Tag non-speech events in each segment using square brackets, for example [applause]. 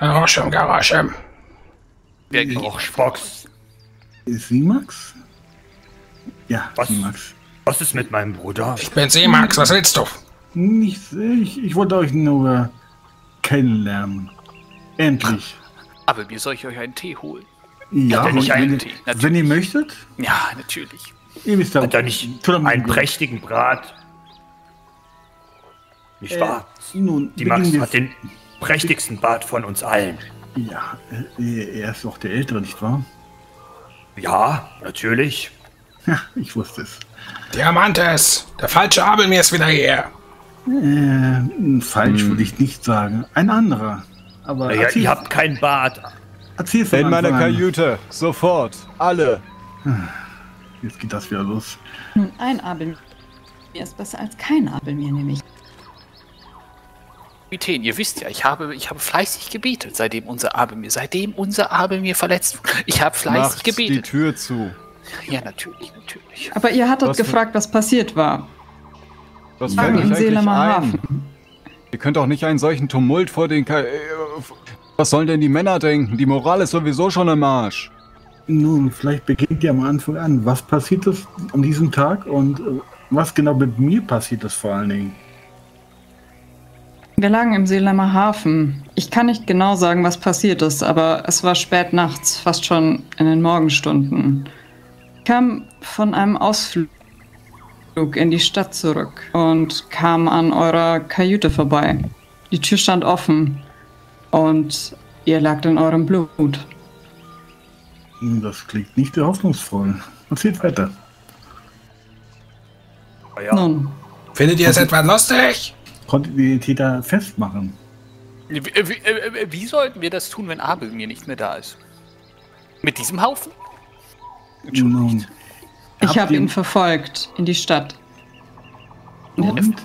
Garochem, Garochem. Wer auch Spox. Ist sie Max? Ja, Was? sie Max. Was ist mit meinem Bruder? Ich bin Sie, Max. Was willst du? Nichts, ich, ich wollte euch nur kennenlernen. Endlich. Aber wie soll ich euch einen Tee holen? Ja, nicht und einen wenn, Tee? ihr- wenn ihr möchtet, Ja, natürlich. ihr wisst ja, Hat er nicht einen prächtigen Brat? Nicht Äh, wahr? Nun, Die beginnen Max wir- hat den prächtigsten Bart von uns allen. Ja, äh, er ist doch der Ältere, nicht wahr? Ja, natürlich. Ja, ich wusste es. Diamantes. Der falsche Abelmir ist wieder hier. Äh, falsch würde ich nicht sagen. Ein anderer. Aber erzähl, ihr habt keinen Bart. erzähl von In meine Anfang an. Kajüte, sofort, alle. Jetzt geht das wieder los. Nun, ein Abel ist besser als kein Abel mir nämlich. Kapitän, ihr wisst ja, ich habe, ich habe fleißig gebetet, seitdem unser Abelmir, seitdem unser Abelmir verletzt wurde. [laughs] Ich habe fleißig Macht die gebetet. Tür zu. Ja, natürlich, natürlich. Aber ihr hattet Was gefragt, was passiert war. Was fällt euch eigentlich ein? Hafen. Ihr könnt doch nicht einen solchen Tumult vor den Ka äh, Was sollen denn die Männer denken? Die Moral ist sowieso schon im Arsch. Nun, vielleicht beginnt ihr am Anfang an. Was passiert ist an diesem Tag und äh, was genau mit mir passiert ist vor allen Dingen? Wir lagen im Seelemer Hafen. Ich kann nicht genau sagen, was passiert ist, aber es war spät nachts, fast schon in den Morgenstunden. Ich kam von einem Ausflug in die Stadt zurück und kam an eurer Kajüte vorbei. Die Tür stand offen und ihr lagt in eurem Blut. Das klingt nicht sehr hoffnungsvoll. Erzählt weiter. Na Ja, Nun, Findet ihr es etwa lustig? Konntet ihr den Täter festmachen? Wie, wie, äh, wie sollten wir das tun, wenn Abelmir nicht mehr da ist? Mit diesem Haufen? Nun, ich habe ihn verfolgt in die Stadt. Und und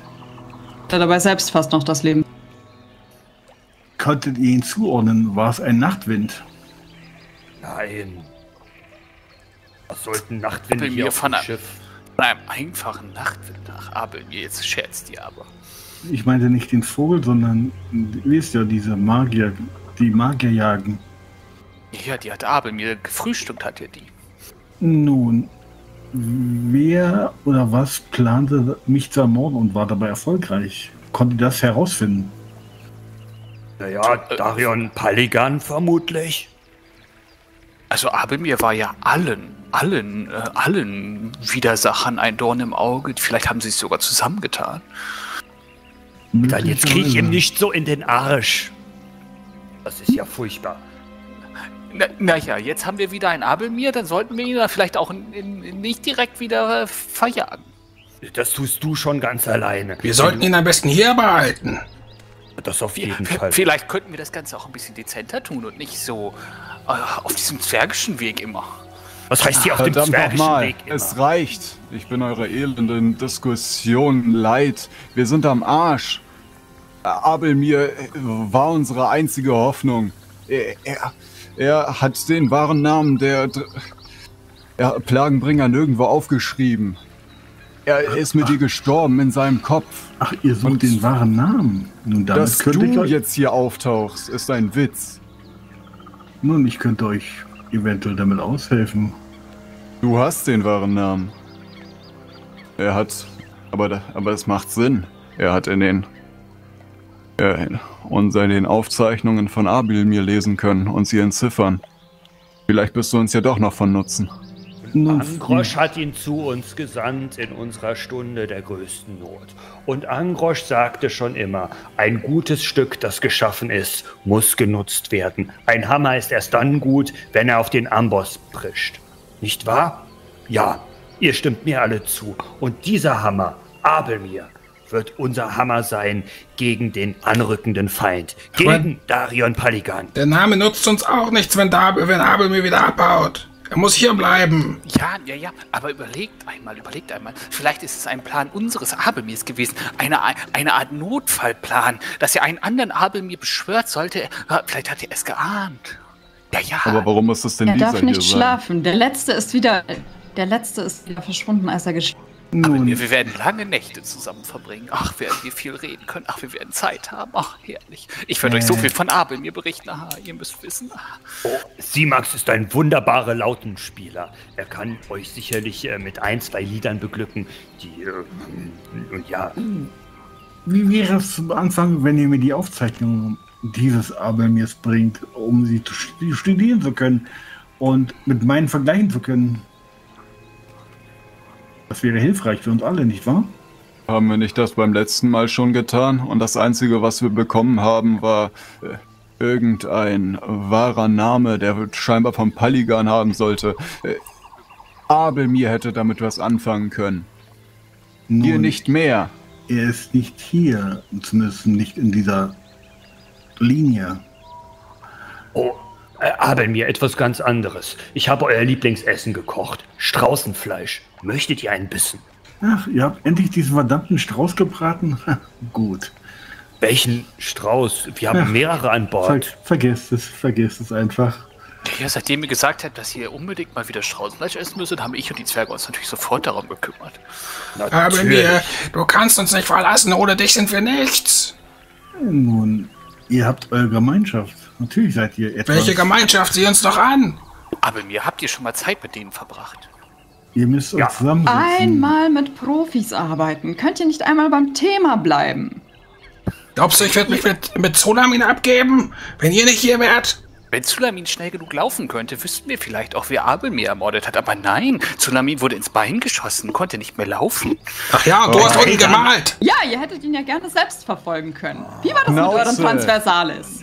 hatte dabei selbst fast noch das Leben. konntet ihr ihn zuordnen? War es ein Nachtwind? nein. Was sollten Nachtwinde hier auf von dem einem, Schiff? von einem einfachen Nachtwind nach Abelmir. Jetzt scherzt ihr aber. Ich meinte nicht den Vogel, sondern ihr wisst ja, diese Magier, die Magier jagen. Ja, die hat Abelmir gefrühstückt, hat er die. Nun, wer oder was plante, mich zu ermorden und war dabei erfolgreich? Konnte ihr das herausfinden? Naja, Darion Paligan vermutlich. Also Abelmir war ja allen, allen, äh, allen Widersachern ein Dorn im Auge. Vielleicht haben sie es sogar zusammengetan. Dann jetzt krieg ich ihm nicht so in den Arsch. Das ist ja furchtbar. Na, naja, jetzt haben wir wieder ein Abelmir, dann sollten wir ihn da vielleicht auch in, in, nicht direkt wieder äh, verjagen. Das tust du schon ganz alleine. Wir sollten ihn am besten hier behalten. Das auf jeden Fall. Vielleicht könnten wir das Ganze auch ein bisschen dezenter tun und nicht so äh, auf diesem zwergischen Weg immer. Was heißt hier auf dem Verdammt zwergischen nochmal, Weg immer? es reicht. Ich bin eure elenden Diskussionen leid. Wir sind am Arsch. Äh, Abelmir äh, war unsere einzige Hoffnung. Er, er, er hat den wahren Namen der ja, Plagenbringer nirgendwo aufgeschrieben. Er ist mit dir gestorben in seinem Kopf. Ach, ihr sucht Und- den wahren Namen. Nun, damit Dass könnte ich du euch... jetzt hier auftauchst, ist ein Witz. Nun, ich könnte euch eventuell damit aushelfen. Du hast den wahren Namen. Er hat, aber, aber es macht Sinn. Er hat in den, äh, in unter den Aufzeichnungen von Abil mir lesen können und sie entziffern. Vielleicht bist du uns ja doch noch von Nutzen. Angrosch hat ihn zu uns gesandt in unserer Stunde der größten Not. Und Angrosch sagte schon immer, ein gutes Stück, das geschaffen ist, muss genutzt werden. Ein Hammer ist erst dann gut, wenn er auf den Amboss prischt. Nicht wahr? Ja, ihr stimmt mir alle zu. Und dieser Hammer, Abelmir, wird unser Hammer sein gegen den anrückenden Feind. Gegen Darion Paligan. Der Name nutzt uns auch nichts, wenn, Dab wenn Abelmir wieder abhaut. Er muss hier bleiben. Ja, ja, ja, aber überlegt einmal, überlegt einmal. Vielleicht ist es ein Plan unseres Abelmirs gewesen. Eine, eine Art Notfallplan, dass er einen anderen Abelmir beschwört sollte. er- Vielleicht hat er es geahnt. Ja, ja. Aber warum muss es denn Er dieser darf nicht hier sein? schlafen. Der letzte ist wieder. Der letzte ist wieder verschwunden, als er geschlafen Aber Nun, wir, wir werden lange Nächte zusammen verbringen. Ach, werden wir viel reden können. Ach, wir werden Zeit haben. Ach, herrlich. Ich werde euch so Äh. viel von Abel mir berichten. Aha, ihr müsst wissen. Oh, Simax ist ein wunderbarer Lautenspieler. Er kann euch sicherlich äh, mit ein, zwei Liedern beglücken, die, äh, und ja, wie wäre es zum Anfang, wenn ihr mir die Aufzeichnung dieses Abelmirs bringt, um sie zu stu- studieren zu können und mit meinen vergleichen zu können? Das wäre hilfreich für uns alle, nicht wahr? Haben wir nicht das beim letzten Mal schon getan? Und das Einzige, was wir bekommen haben, war äh, irgendein wahrer Name, der scheinbar vom Paligan haben sollte. Äh, Abelmir hätte damit was anfangen können. Hier Nun, nicht mehr. Er ist nicht hier, zumindest nicht in dieser Linie. Äh, aber mir etwas ganz anderes. Ich habe euer Lieblingsessen gekocht. Straußenfleisch. Möchtet ihr einen Bissen? Ach, ihr habt endlich diesen verdammten Strauß gebraten? [laughs] Gut. Welchen Strauß? Wir haben Ja. mehrere an Ver Bord. vergesst es, vergesst es einfach. Ja, seitdem ihr gesagt habt, dass ihr unbedingt mal wieder Straußenfleisch essen müsstet, haben ich und die Zwerge uns natürlich sofort darum gekümmert. Aber mir, du kannst uns nicht verlassen, ohne dich sind wir nichts. Nun, ihr habt eure Gemeinschaft. Natürlich seid ihr etwas. Welche Gemeinschaft, sieh uns doch an. Aber mir habt ihr schon mal Zeit mit denen verbracht. Ihr müsst euch Ja. zusammensetzen. Einmal mit Profis arbeiten. Könnt ihr nicht einmal beim Thema bleiben? Glaubst du, ich werde mich mit, mit Solamin abgeben, wenn ihr nicht hier wärt? Wenn Zulamin schnell genug laufen könnte, wüssten wir vielleicht auch, wer Abelmir ermordet hat. Aber nein, Zulamin wurde ins Bein geschossen, konnte nicht mehr laufen. Ach ja, du hast unten gemalt. Ja, ihr hättet ihn ja gerne selbst verfolgen können. Wie war das mit Schnauze. eurem Transversalis?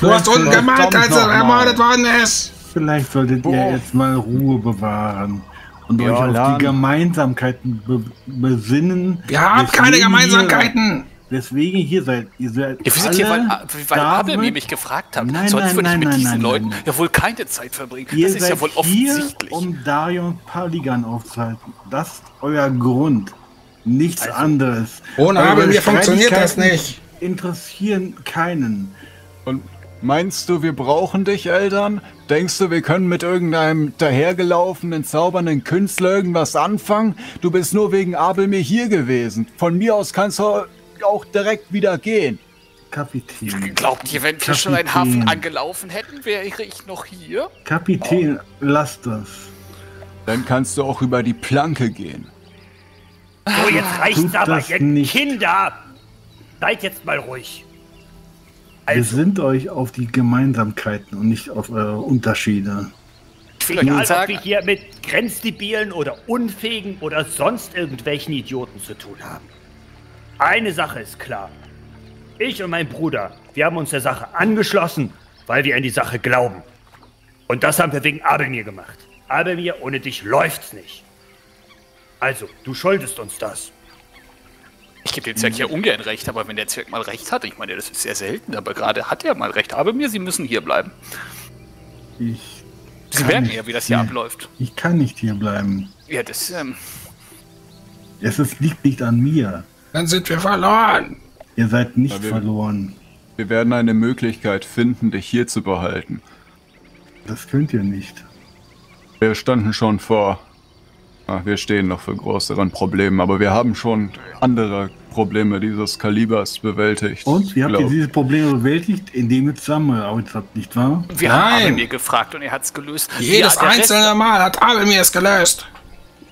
Du hast unten gemalt, als er ermordet worden ist. Vielleicht solltet ihr Boah. jetzt mal Ruhe bewahren und Ja, euch auf Lan. die Gemeinsamkeiten be besinnen. Wir haben keine Gemeinsamkeiten. Deswegen hier seid. Ihr seid Ihr wisst hier, weil, alle weil da Abelmir seid. mich gefragt hat. Nein, Sonst nein, würde ich nein, mit nein, diesen nein, Leuten nein. ja wohl keine Zeit verbringen. Ihr das ist seid ja wohl hier, offensichtlich. um Darion Paligan aufzuhalten. Das ist euer Grund. Nichts anderes. Ohne Eure Abelmir funktioniert das nicht. Interessieren keinen. Und meinst du, wir brauchen dich, Eltern? Denkst du, wir können mit irgendeinem dahergelaufenen, zaubernden Künstler irgendwas anfangen? Du bist nur wegen Abelmir hier gewesen. Von mir aus kannst du auch direkt wieder gehen. Kapitän. Glaubt ihr, wenn wir schon einen Hafen angelaufen hätten, wäre ich noch hier? Kapitän, lasst das. Dann kannst du auch über die Planke gehen. So, jetzt reicht's Tut aber, ihr nicht. Kinder! Seid jetzt mal ruhig. Wir Also, sind euch auf die Gemeinsamkeiten und nicht auf eure Unterschiede. Ich will euch egal, ob sagen, wir hier mit grenzdebilen oder unfähigen oder sonst irgendwelchen Idioten zu tun haben. Eine Sache ist klar. Ich und mein Bruder, wir haben uns der Sache angeschlossen, weil wir an die Sache glauben. Und das haben wir wegen Abelmir gemacht. Abelmir, ohne dich läuft's nicht. Also, du schuldest uns das. ich gebe dem Zwerg ja ungern recht, aber wenn der Zwerg mal recht hat, ich meine, das ist sehr selten, aber gerade hat er mal recht. Aber mir, sie müssen hier bleiben. Ich, Sie merken ja, wie das hier hier- abläuft. Ich kann nicht hier bleiben. Ja, das, ähm, Es ist, liegt nicht an mir. Dann sind wir verloren. Ihr seid nicht wir- verloren. Wir werden eine Möglichkeit finden, dich hier zu behalten. Das könnt ihr nicht. Wir standen schon vor. Ah, wir stehen noch für größeren Problemen, aber wir haben schon andere Probleme dieses Kalibers bewältigt. Und wie habt ihr glaub. dieses Problem bewältigt, indem ihr zusammengearbeitet habt, nicht wahr? wir Nein. haben Abelmir gefragt und er hat es gelöst. Jedes Ja, der Rest- einzelne Mal hat Abelmir es gelöst.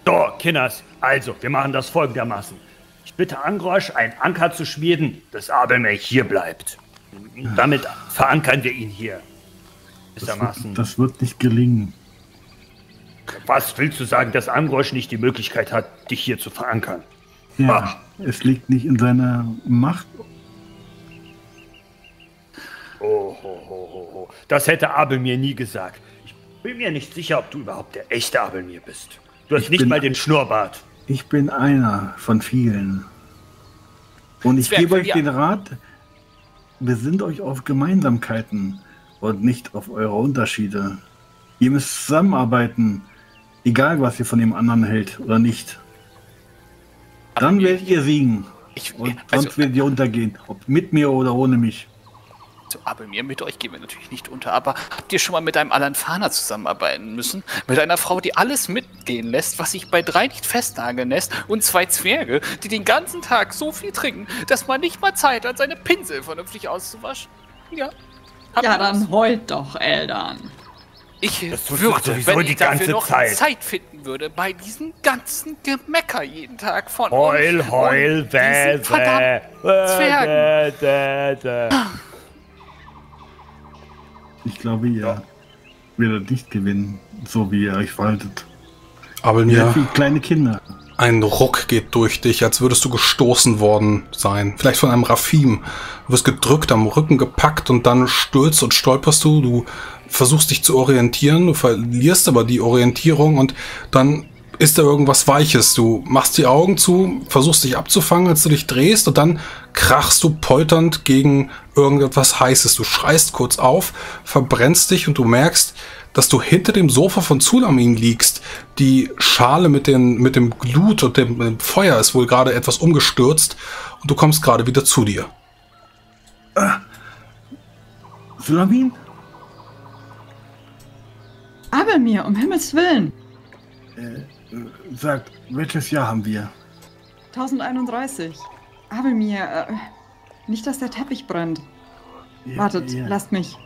So, Kinders, also, wir machen das folgendermaßen. Bitte Angrosch, einen Anker zu schmieden, dass Abelmir hier bleibt. Damit verankern wir ihn hier. Gewissermaßen. Das wird nicht gelingen. Was willst du sagen, dass Angrosch nicht die Möglichkeit hat, dich hier zu verankern? Ja, es liegt nicht in seiner Macht. Oh, ho, ho, ho, ho. Das hätte Abel mir nie gesagt. Ich bin mir nicht sicher, ob du überhaupt der echte Abel mir bist. Du hast Ich nicht mal den Schnurrbart. Ich bin einer von vielen. Und ich gebe euch den Rat, besinnt euch auf Gemeinsamkeiten und nicht auf eure Unterschiede. Ihr müsst zusammenarbeiten, egal was ihr von dem anderen hält oder nicht. Dann werdet ihr siegen Ich, und also, sonst werdet ihr untergehen, ob mit mir oder ohne mich. So, Abelmir, mit euch gehen wir natürlich nicht unter, aber habt ihr schon mal mit einem Alanfana zusammenarbeiten müssen? Mit einer Frau, die alles mitgehen lässt, was sich bei drei nicht festnageln lässt und zwei Zwerge, die den ganzen Tag so viel trinken, dass man nicht mal Zeit hat, seine Pinsel vernünftig auszuwaschen? Ja. Habt Ja, dann heult doch, Eltern. Ich würde, wenn die ich dafür ganze noch Zeit. Zeit finden würde, bei diesem ganzen Gemecker jeden Tag von Heul, euch heul, und wä, diesen verdammten Zwergen. Ich glaube, ihr werdet nicht gewinnen, so wie ihr euch Abelmir, seid wie kleine Kinder. ein Ruck geht durch dich, als würdest du gestoßen worden sein. Vielleicht von einem Rafim. Du wirst gedrückt, am Rücken gepackt und dann stürzt und stolperst du. Du versuchst dich zu orientieren, du verlierst aber die Orientierung und dann ist da irgendwas Weiches. Du machst die Augen zu, versuchst dich abzufangen, als du dich drehst und dann krachst du polternd gegen irgendetwas Heißes. Du schreist kurz auf, verbrennst dich und du merkst, dass du hinter dem Sofa von Zulamin liegst. Die Schale mit, den, mit dem Glut und dem, dem Feuer ist wohl gerade etwas umgestürzt und du kommst gerade wieder zu dir. Sulamin? Abelmir, um Himmels Willen. Sagt, welches Jahr haben wir? 1031. Abelmir, äh, nicht, dass der Teppich brennt. Ja, Wartet, ja. lasst mich.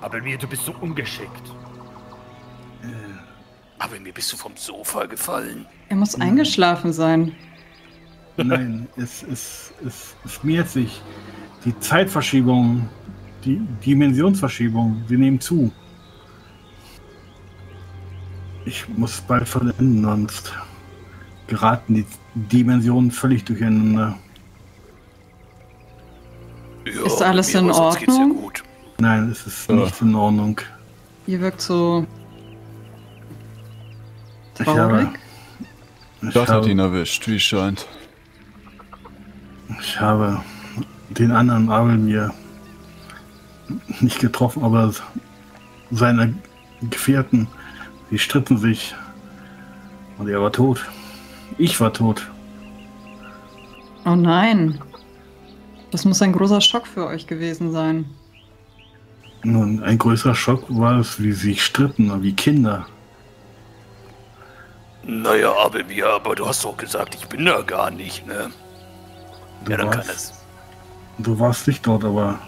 Aber mir, du bist so ungeschickt. Abelmir, bist du vom Sofa gefallen? Er muss eingeschlafen sein. Nein, es, es, es, es mehrt sich. Die Zeitverschiebung, die Dimensionsverschiebung, sie nehmen zu. Ich muss bald vollenden, sonst geraten die Dimensionen völlig durcheinander. Ja, Ist alles in Ordnung? gut. Nein, es ist nicht in Ordnung. Ihr wirkt so Ich traurig. habe, ich, Das hat habe, ihn erwischt, wie es scheint. ich habe den anderen Abel mir nicht getroffen, aber seine Gefährten, die stritten sich und er war tot. Ich war tot. Oh nein. Das muss ein großer Schock für euch gewesen sein. Nun, ein größerer Schock war es, wie sie sich stritten, wie Kinder. Naja, Abelmir, aber du hast doch gesagt, ich bin da gar nicht, ne? Du, Ja, dann kann warst, es. du warst nicht dort, aber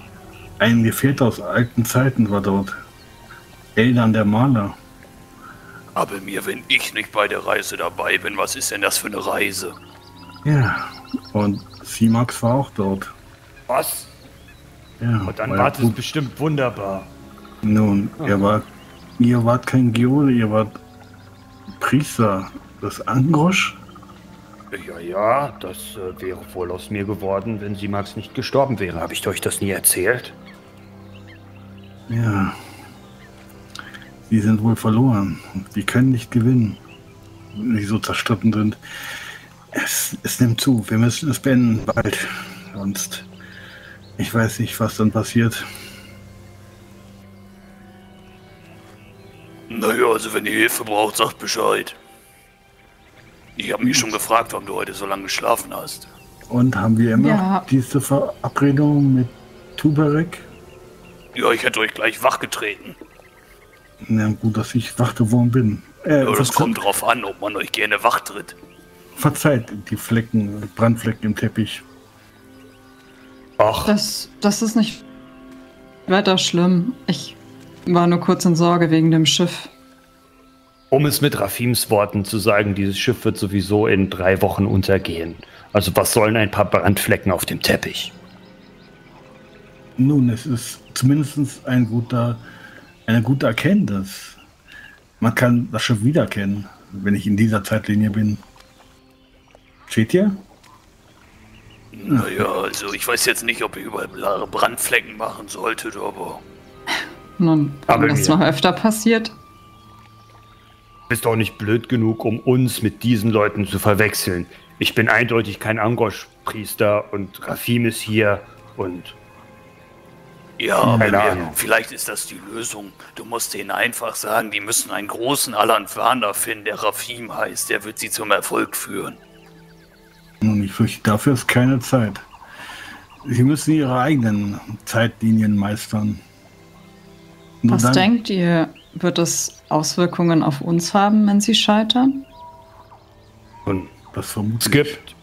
ein Gefährte aus alten Zeiten war dort. Eldan der Maler. Abelmir, wenn ich nicht bei der Reise dabei bin, was ist denn das für eine Reise? Ja, und Simax war auch dort. Was? Ja, Und dann war es bestimmt wunderbar. Nun, er war, ihr wart kein Geole, ihr wart Priester des Angrosch. Ja, ja, das äh, wäre wohl aus mir geworden, wenn sie Max nicht gestorben wäre. Habe ich euch das nie erzählt? Ja. Sie sind wohl verloren. Die können nicht gewinnen, wenn sie so zerstritten sind. Es, es nimmt zu. Wir müssen es beenden bald. Sonst. Ich weiß nicht, was dann passiert. Naja, also wenn ihr Hilfe braucht, sagt Bescheid. Ich habe mich schon gefragt, warum du heute so lange geschlafen hast. Und haben wir immer Ja. diese Verabredung mit Tuberek? Ja, ich hätte euch gleich wachgetreten. Na gut, dass ich wach geworden bin. Äh, Ja, das kommt drauf an, ob man euch gerne wachtritt. Verzeiht die Flecken, Brandflecken im Teppich. Ach, Das, das ist nicht weiter schlimm. Ich war nur kurz in Sorge wegen dem Schiff. um es mit Rafims Worten zu sagen, dieses Schiff wird sowieso in drei Wochen untergehen. Also was sollen ein paar Brandflecken auf dem Teppich? Nun, es ist zumindest ein guter, eine gute Erkenntnis. Man kann das Schiff wiedererkennen, wenn ich in dieser Zeitlinie bin. Steht ihr? Naja, also ich weiß jetzt nicht, ob ihr überall Brandflecken machen solltet, aber Nun, Aber wenn das mir. noch öfter passiert. Bist doch nicht blöd genug, um uns mit diesen Leuten zu verwechseln. Ich bin eindeutig kein Angosch-Priester und Rafim ist hier und ja, Ahnung. vielleicht ist das die Lösung. Du musst denen einfach sagen, die müssen einen großen Alanfaner finden, der Rafim heißt. Der wird sie zum Erfolg führen. Nun, ich fürchte, dafür ist keine Zeit. Sie müssen Ihre eigenen Zeitlinien meistern. Nur Was dann- denkt ihr, wird es Auswirkungen auf uns haben, wenn sie scheitern? Nun, Das vermute es ich. gibt,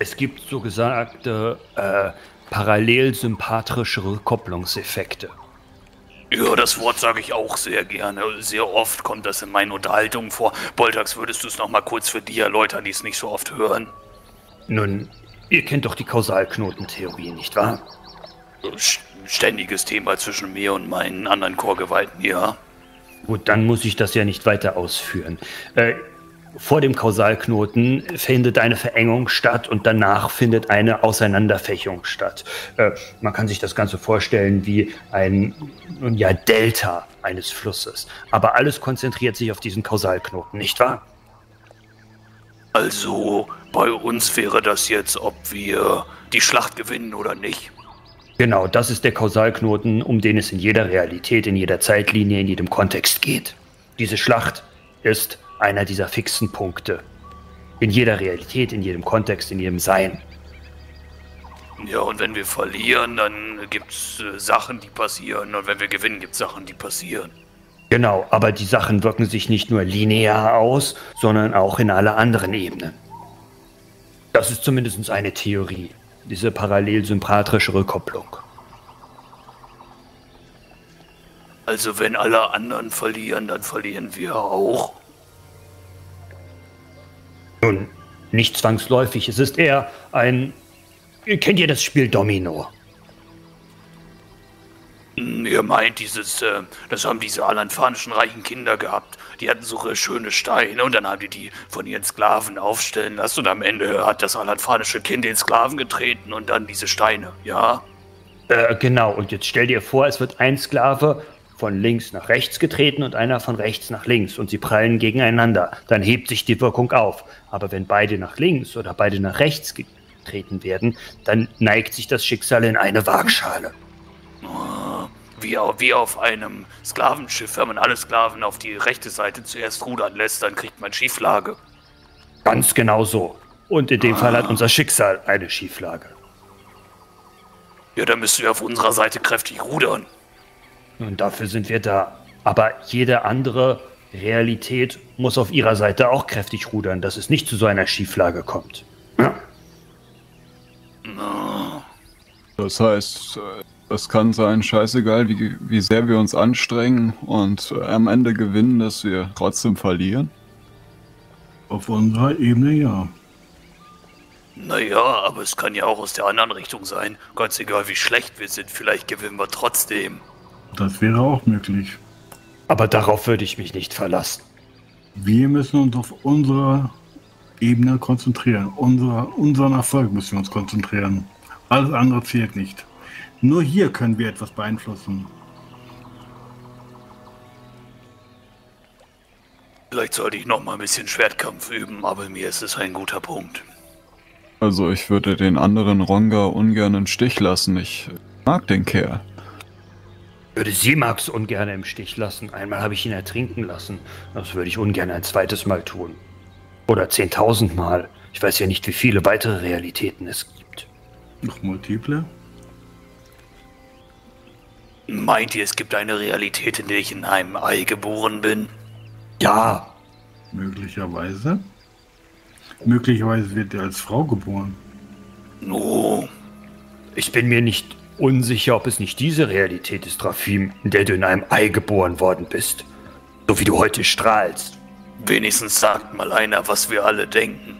es gibt so gesagte äh, parallelsympathische Rückkopplungseffekte. Ja, das Wort sage ich auch sehr gerne. Sehr oft kommt das in meinen Unterhaltungen vor. Boltax, würdest du es noch mal kurz für die erläutern, die es nicht so oft hören? Nun, ihr kennt doch die Kausalknotentheorie, nicht wahr? St- Ständiges Thema zwischen mir und meinen anderen Chorgewalten, ja. Gut, dann muss ich das ja nicht weiter ausführen. Äh, vor dem Kausalknoten findet eine Verengung statt und danach findet eine Auseinanderfächung statt. Äh, man kann sich das Ganze vorstellen wie ein ja, Delta eines Flusses. Aber alles konzentriert sich auf diesen Kausalknoten, nicht wahr? Also, bei uns wäre das jetzt, ob wir die Schlacht gewinnen oder nicht. Genau, das ist der Kausalknoten, um den es in jeder Realität, in jeder Zeitlinie, in jedem Kontext geht. Diese Schlacht ist einer dieser fixen Punkte. In jeder Realität, in jedem Kontext, in jedem Sein. Ja, und wenn wir verlieren, dann gibt's äh, Sachen, die passieren. Und wenn wir gewinnen, gibt's Sachen, die passieren. Genau, aber die Sachen wirken sich nicht nur linear aus, sondern auch in alle anderen Ebenen. Das ist zumindest eine Theorie, diese parallelsympathische Rückkopplung. Also, wenn alle anderen verlieren, dann verlieren wir auch. Nun, nicht zwangsläufig, es ist eher ein... Kennt ihr das Spiel Domino? Ihr meint dieses, äh, das haben diese alanfanischen reichen Kinder gehabt. Die hatten so schöne Steine und dann haben die die von ihren Sklaven aufstellen lassen und am Ende hat das alanfanische Kind den Sklaven getreten und dann diese Steine, ja? Äh, genau, und jetzt stell dir vor, es wird ein Sklave von links nach rechts getreten und einer von rechts nach links und sie prallen gegeneinander. Dann hebt sich die Wirkung auf. Aber wenn beide nach links oder beide nach rechts getreten werden, dann neigt sich das Schicksal in eine Waagschale. Wie auf, wie auf einem Sklavenschiff, wenn man alle Sklaven auf die rechte Seite zuerst rudern lässt, dann kriegt man Schieflage. Ganz genau so. Und in dem Fall hat unser Schicksal eine Schieflage. Ja, dann müssen wir auf unserer Seite kräftig rudern. Und dafür sind wir da. Aber jede andere Realität muss auf ihrer Seite auch kräftig rudern, dass es nicht zu so einer Schieflage kommt. Ja. Das heißt, äh, es kann sein, scheißegal, wie, wie sehr wir uns anstrengen und äh, am Ende gewinnen, dass wir trotzdem verlieren. Auf unserer Ebene ja. Naja, aber es kann ja auch aus der anderen Richtung sein. Ganz egal, wie schlecht wir sind, vielleicht gewinnen wir trotzdem. Das wäre auch möglich. Aber darauf würde ich mich nicht verlassen. Wir müssen uns auf unsere Ebene konzentrieren. Unser, unseren Erfolg müssen wir uns konzentrieren. Alles andere zählt nicht. Nur hier können wir etwas beeinflussen. Vielleicht sollte ich noch mal ein bisschen Schwertkampf üben, aber mir ist es ein guter Punkt. Also ich würde den anderen Ronga ungern im Stich lassen. Ich mag den Kerl. Würde sie Max ungern im Stich lassen. Einmal habe ich ihn ertrinken lassen. Das würde ich ungern ein zweites Mal tun. Oder zehntausendmal. Ich weiß ja nicht, wie viele weitere Realitäten es gibt. Noch multiple? Meint ihr, es gibt eine Realität, in der ich in einem Ei geboren bin? Ja, Möglicherweise. Möglicherweise wird er als Frau geboren. No, ich bin mir nicht unsicher, ob es nicht diese Realität ist, Rafim, in der du in einem Ei geboren worden bist. So wie du heute strahlst. wenigstens sagt mal einer, was wir alle denken.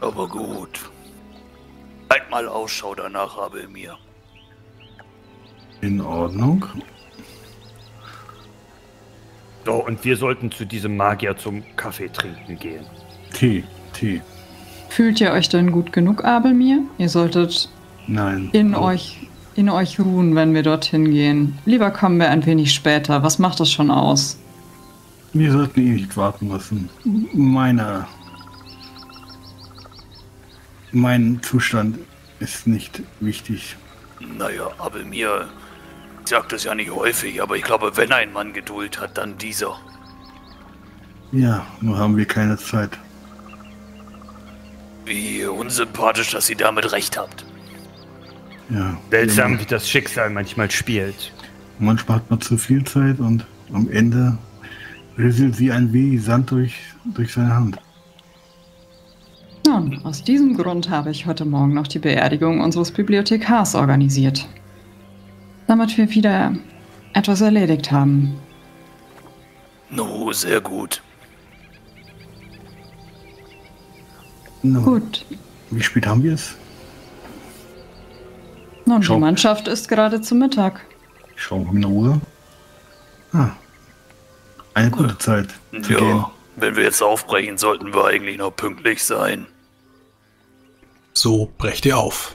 Aber gut. Halt mal Ausschau danach, Abel mir. In Ordnung. So, und wir sollten zu diesem Magier zum Kaffee trinken gehen. Tee, Tee. Fühlt ihr euch denn gut genug, Abelmir? Ihr solltet Nein. in Oh, euch in euch ruhen, wenn wir dorthin gehen. Lieber kommen wir ein wenig später. Was macht das schon aus? Wir sollten ihn nicht warten lassen. Meine. Mein Zustand ist nicht wichtig. Naja, Abel mir sagt das ja nicht häufig, aber ich glaube, wenn ein Mann Geduld hat, dann dieser. Ja, nur haben wir keine Zeit. Wie unsympathisch, dass ihr damit recht habt. Ja. Seltsam, wie das Schicksal manchmal spielt. Manchmal hat man zu viel Zeit und am Ende rieselt sie ein wie Sand durch, durch seine Hand. Nun, aus diesem Grund habe ich heute Morgen noch die Beerdigung unseres Bibliothekars organisiert. Damit wir wieder etwas erledigt haben. No, sehr gut. Nun, Gut. Wie spät haben wir es? Nun, Schau. die Mannschaft ist gerade zu Mittag. Ich schaue auf meine Uhr. Ah. Eine gute Zeit zu Ja, gehen. wenn wir jetzt aufbrechen, sollten wir eigentlich noch pünktlich sein. So brecht ihr auf.